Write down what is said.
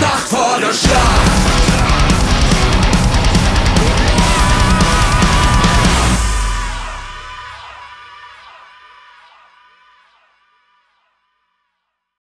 Nacht vor der Schlacht.